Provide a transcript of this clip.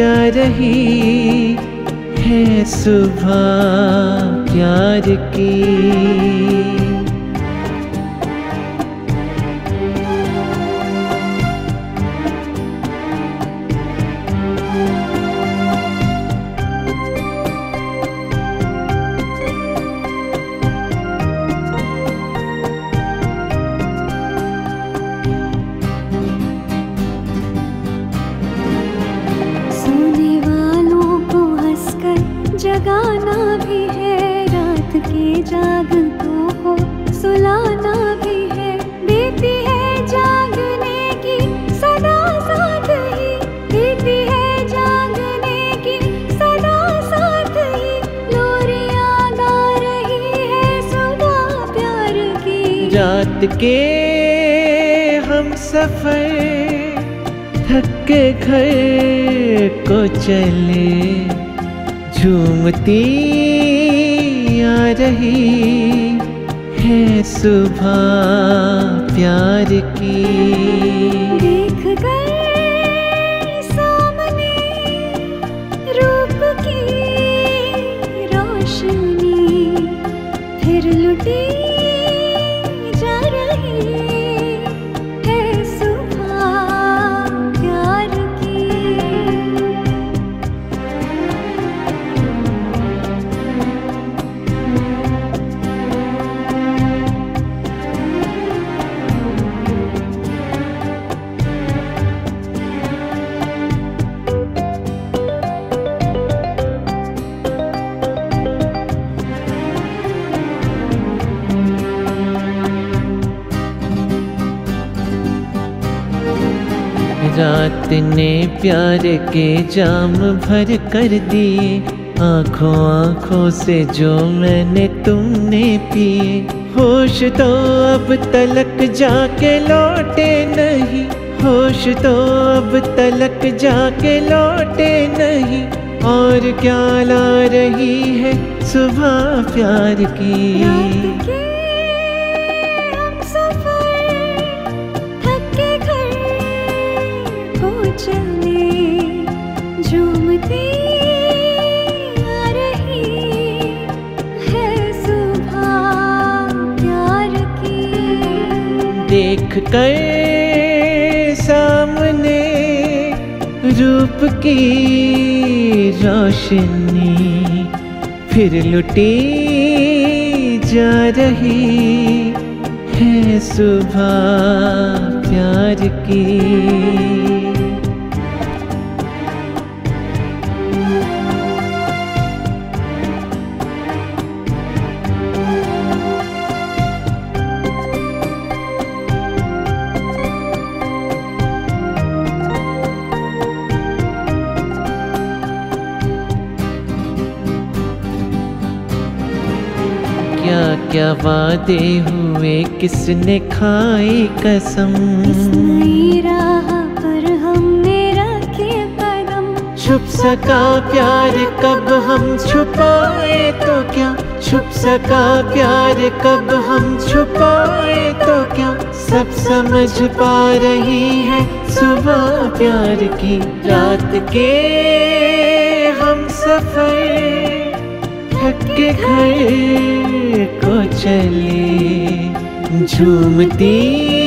जा रही है सुबह प्यार की। रात के हम सफ़र थक घर को चले। झूमती आ रही है सुबह प्यार की। देख सामने रूप रोशनी, फिर लुटी रात ने प्यार के जाम भर कर दिए। आँखों आँखों से जो मैंने तुमने पिए। होश तो अब तलक जाके लौटे नहीं। होश तो अब तलक जाके लौटे नहीं। और क्या ला रही है सुबह प्यार की देख कर सामने रूप की रोशनी फिर लुटी जा रही है सुबह प्यार की। क्या वादे हुए? किसने खाई कसम? राह पर हमने रखे कदम? छुप सका प्यार कब हम छुपाए तो क्या? छुप सका प्यार कब हम छुपाए तो क्या? सब समझ पा रही है सुबह प्यार की रात के हम सफ़र थक के घर। चले झूमती